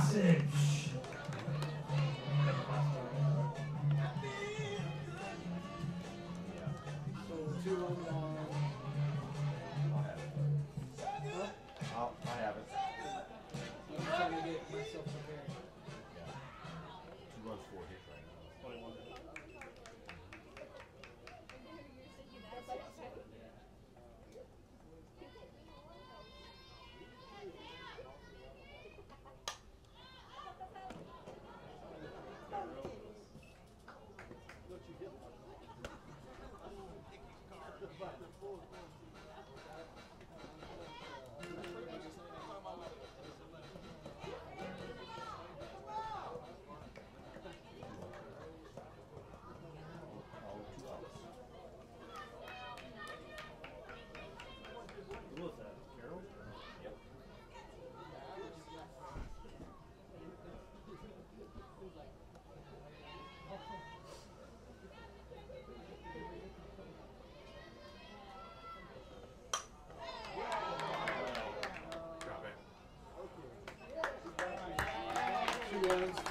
sausage.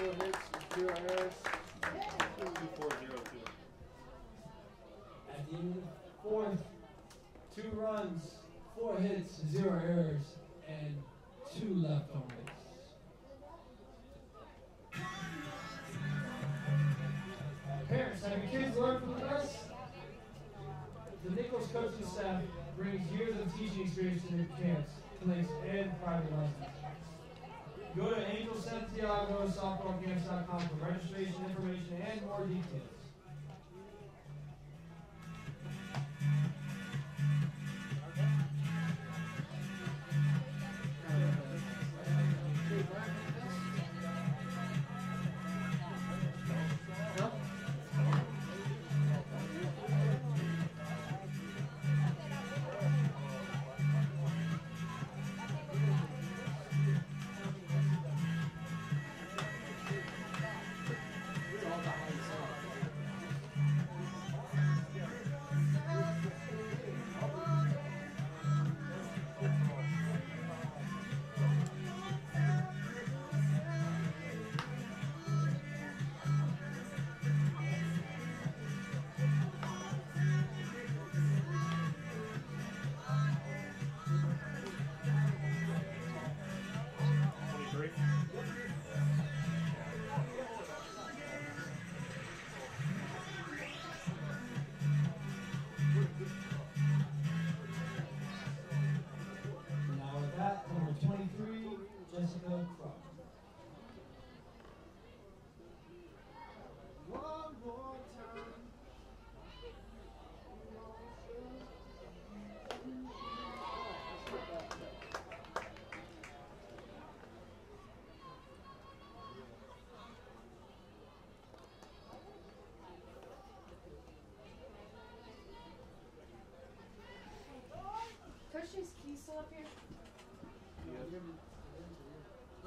Four hits, zero errors. Two four zero two. At the end of the fourth, two runs, four hits, zero errors, and two left on base. Parents, have your kids learned from the best? The Nicholls coaching staff brings years of teaching experience to their camps, clinics, and private lessons. Go to angelsantiagosoftballcamps.com for registration information and more details.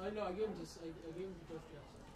I know, I gave him just, I, I gave him Coach Jackson.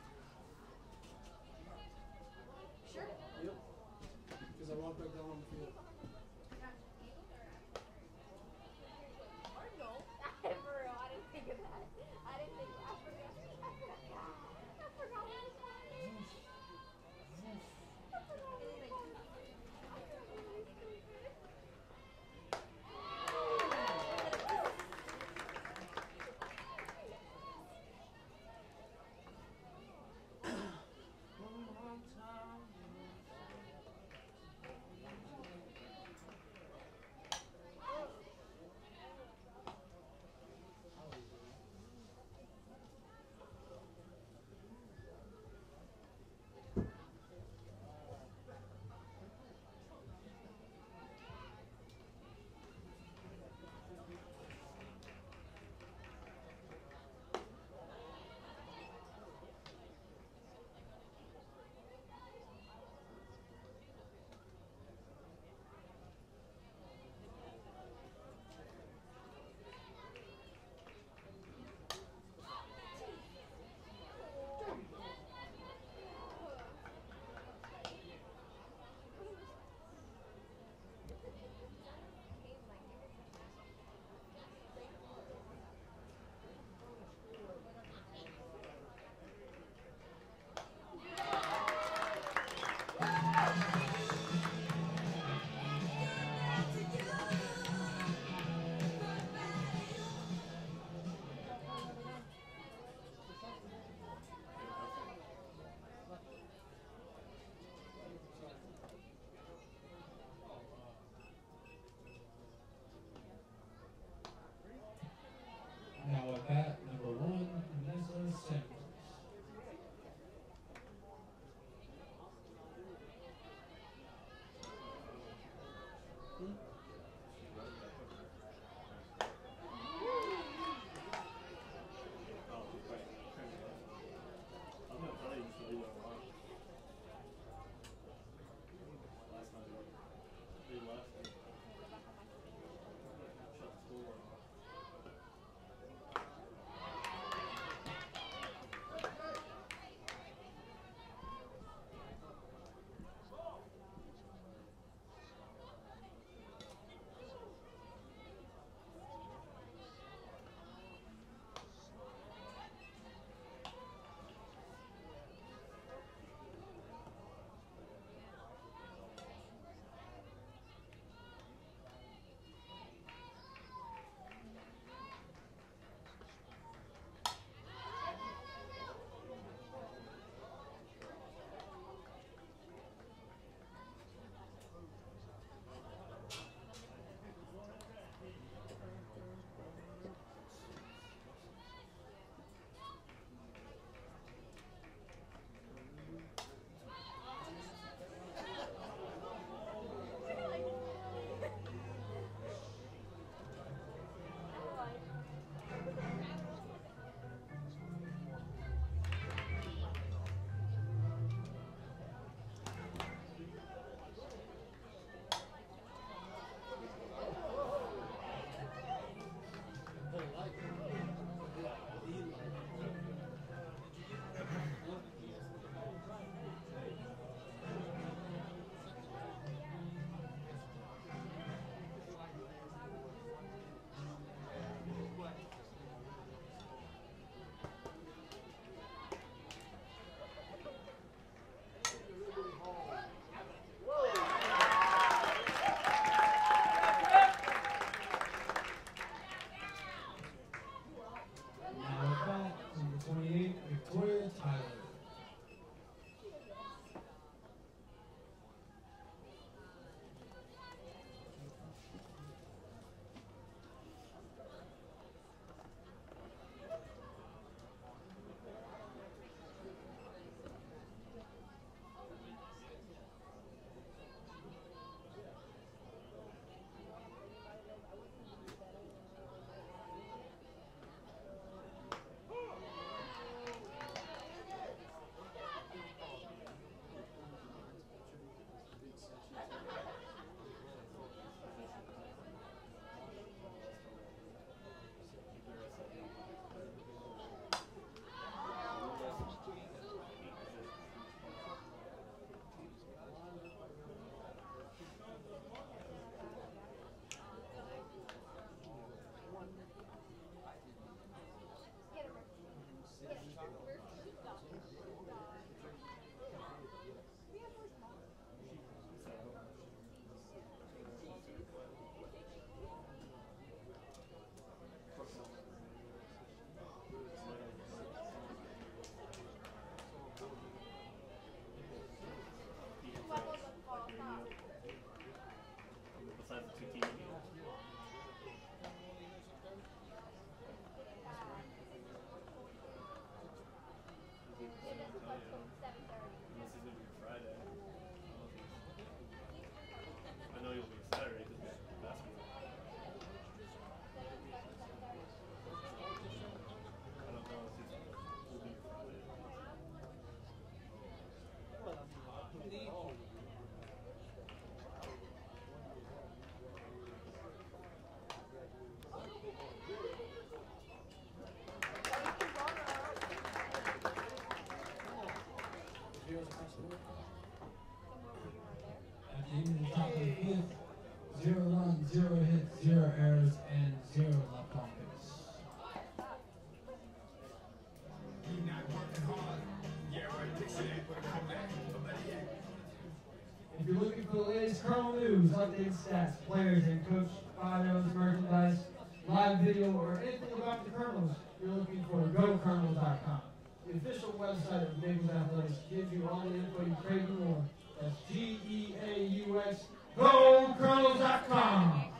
zero runs, zero hits, zero errors, and zero. If you're looking for the latest Colonel news, updates, stats, players, and coach bios, merchandise, live video, or anything about the Colonels, you're looking for GeauxColonels.com. The official website of Nicholls Athletics gives you all the info you crave and more. That's G-E-A-U-X, GeauxColonels.com.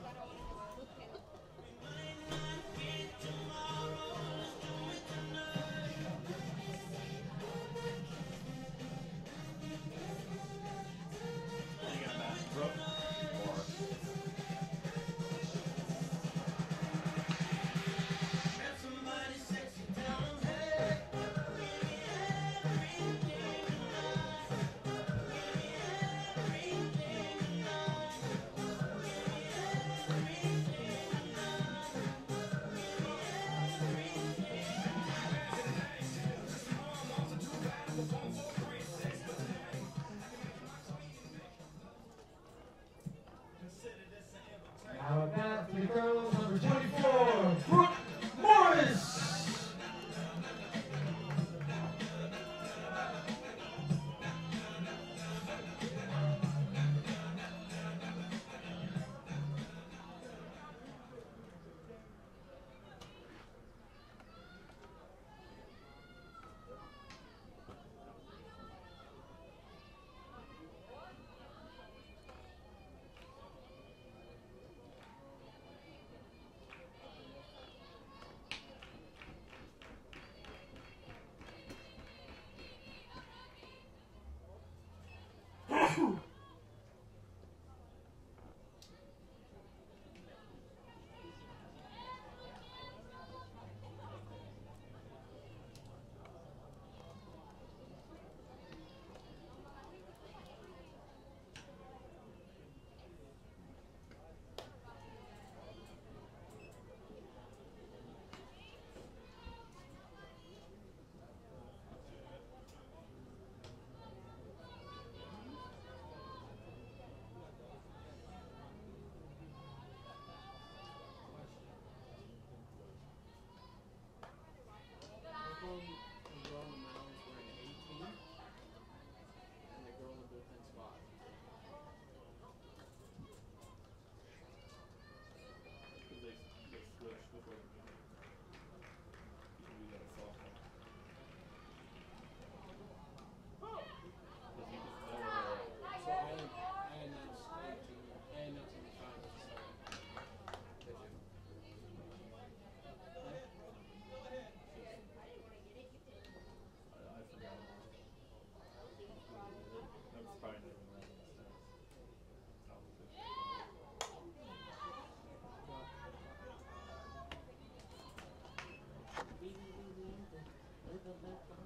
the loop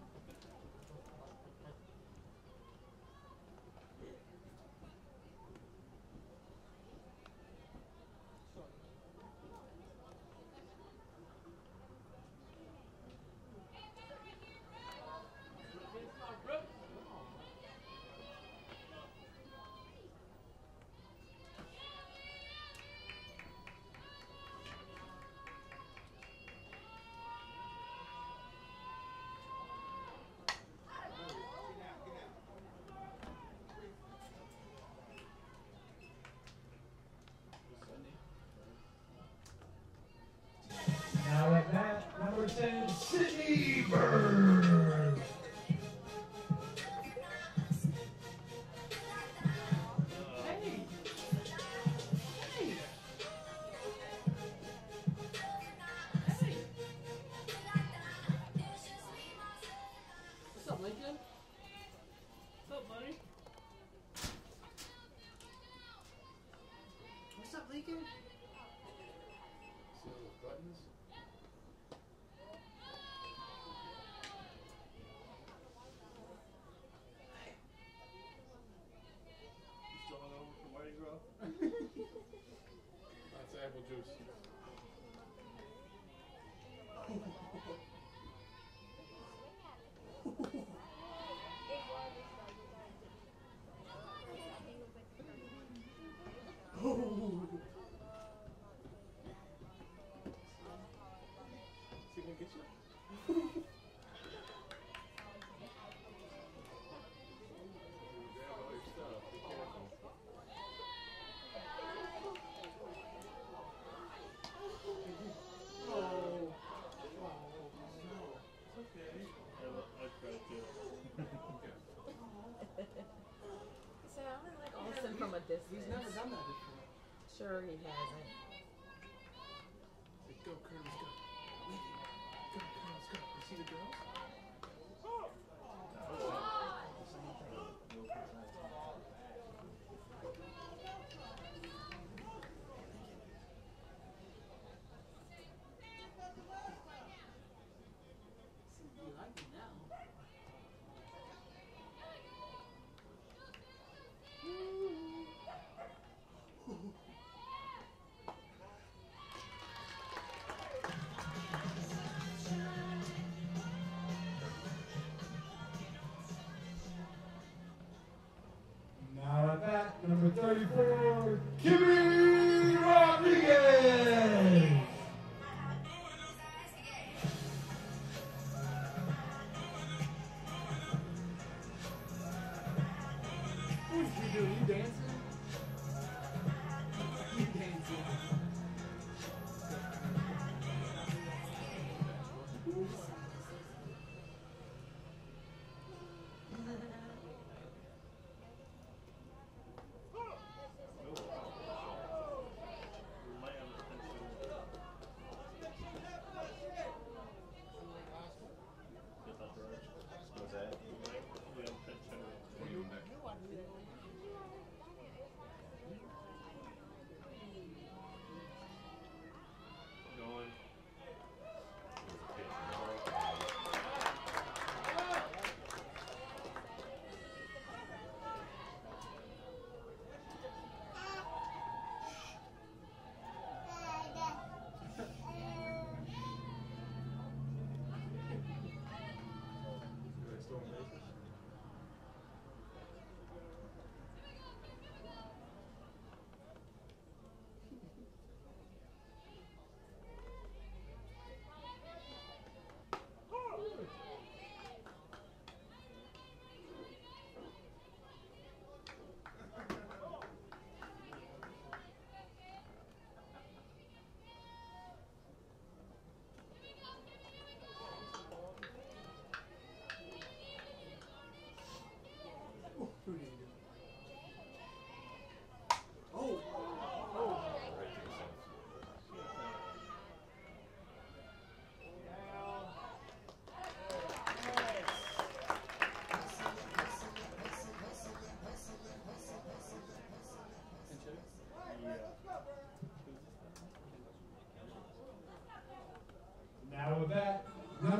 from a distance. He's never done that before. Sure, he hasn't. 34.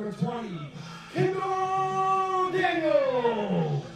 number 20, Kendall Daniel.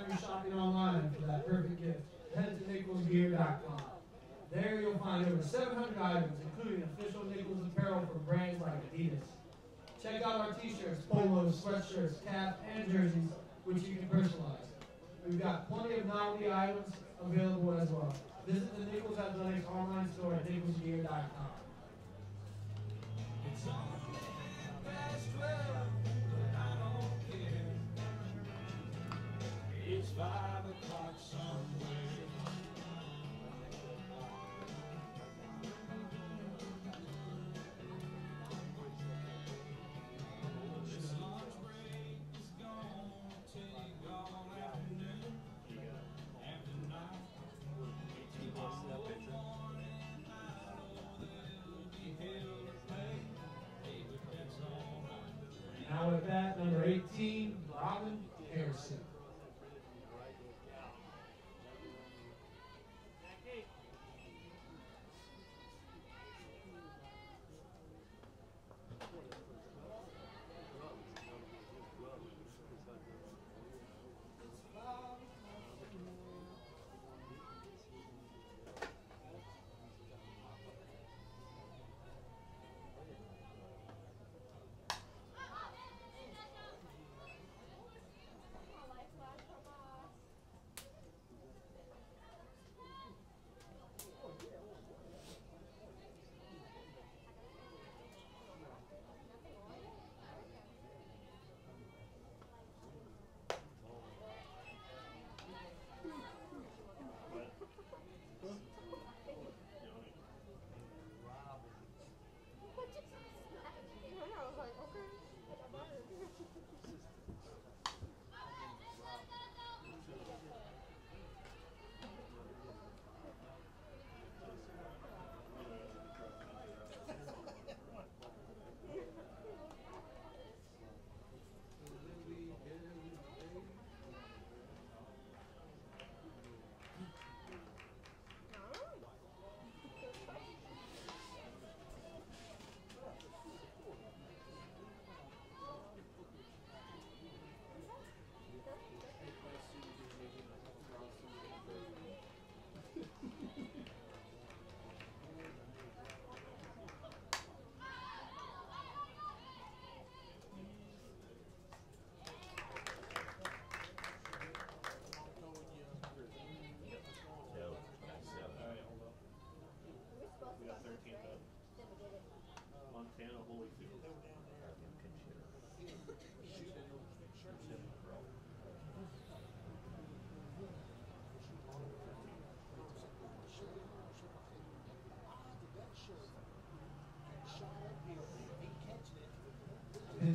Time you're shopping online for that perfect gift, head to nichollsgear.com. There you'll find over 700 items, including official Nicholls apparel from brands like Adidas. Check out our t-shirts, polos, sweatshirts, caps, and jerseys, which you can personalize. We've got plenty of novelty items available as well. Visit the Nicholls Athletics online store at nichollsgear.com. It's on past 12, It's five o'clock somewhere.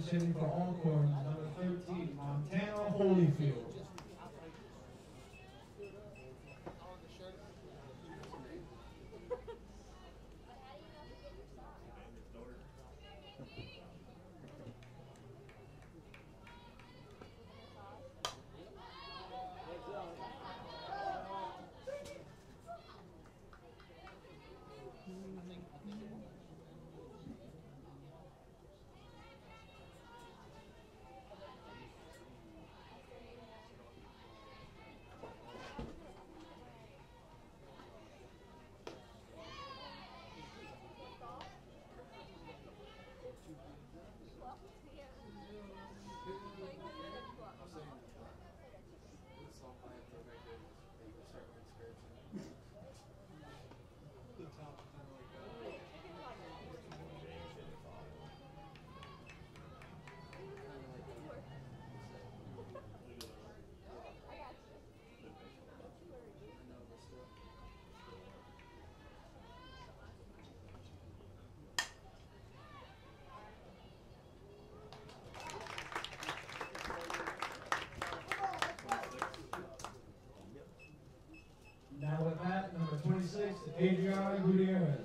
Hitting for Alcorn, number 13, Montana Holyfield. Adriana Gutierrez.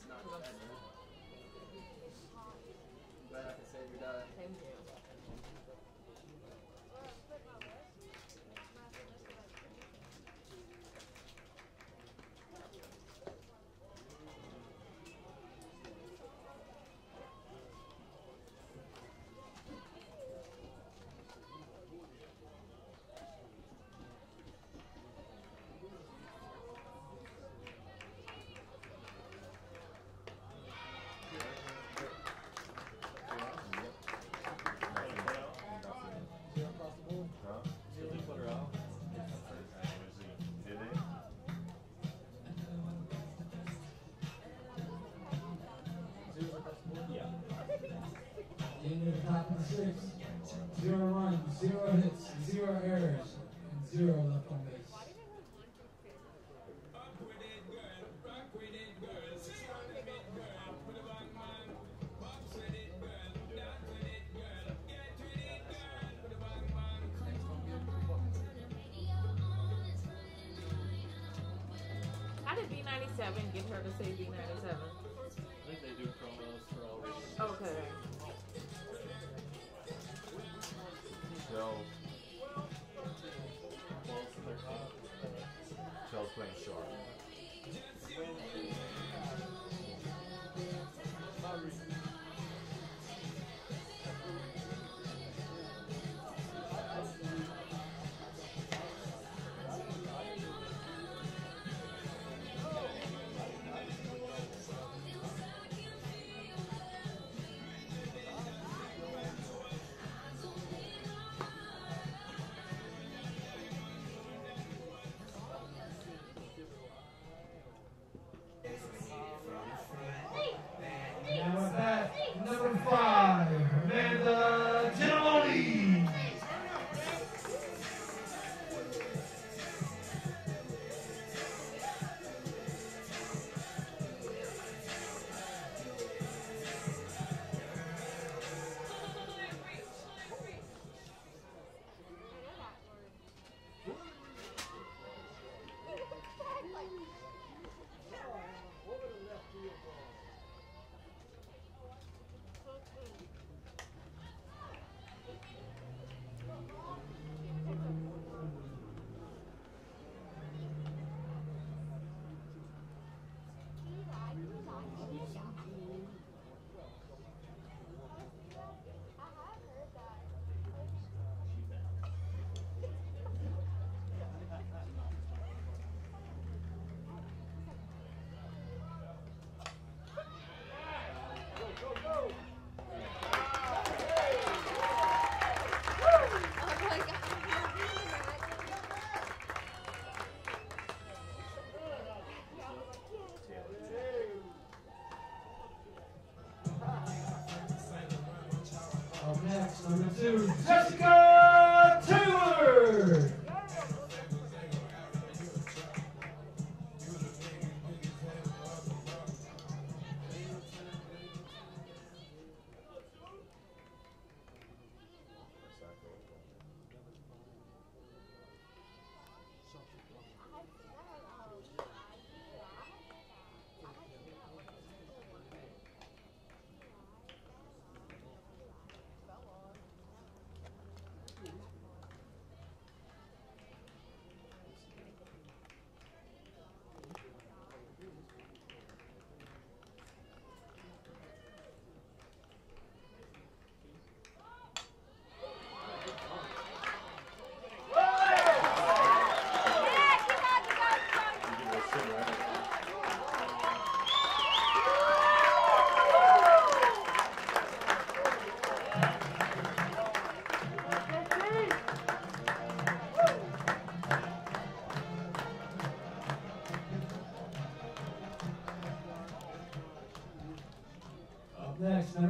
same day. six, zero runs, zero hits, zero errors, and zero left on base. Jessica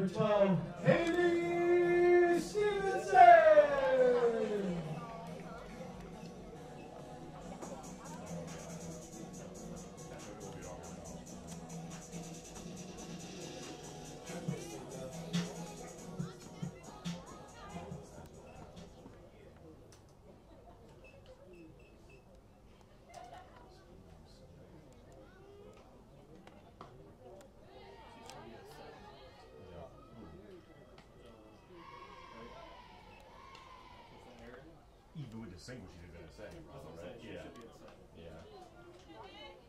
number 12, even with the single, she's gonna say. That's yeah. Yeah.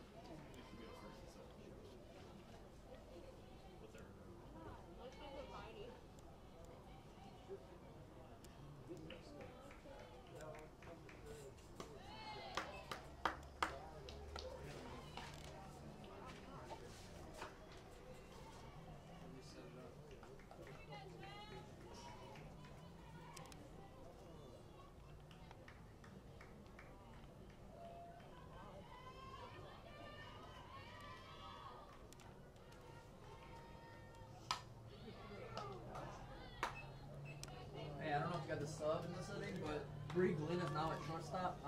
stop.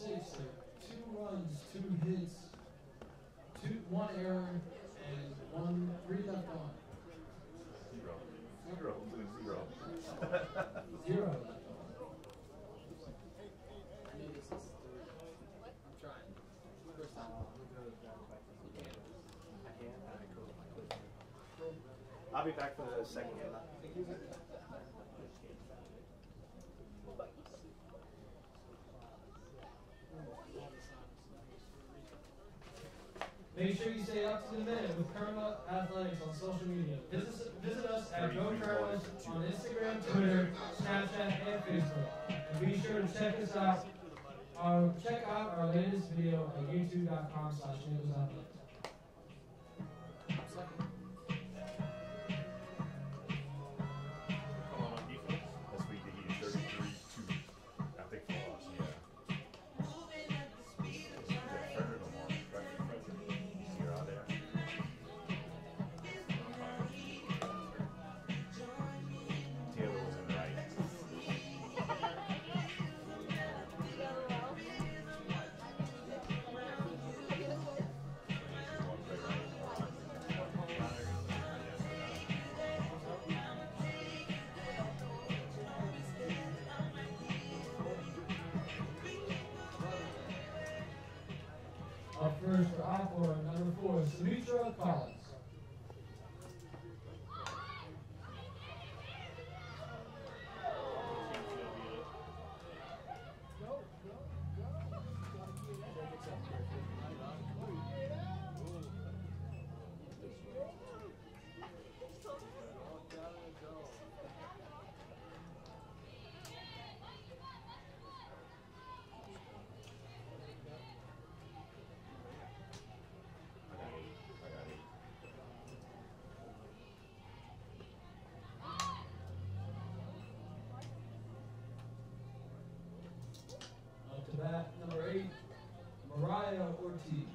two runs, two hits, two one error, and one three left on. Zero. Zero. Zero. Zero. I'll be back for the second social media. Visit, visit us at Go on Instagram, Twitter, Snapchat, and Facebook. And be sure to check us out. Uh, check out our latest video at youtube.com slash Up first for Aqua, number four, Sumitra Collins. Ortiz.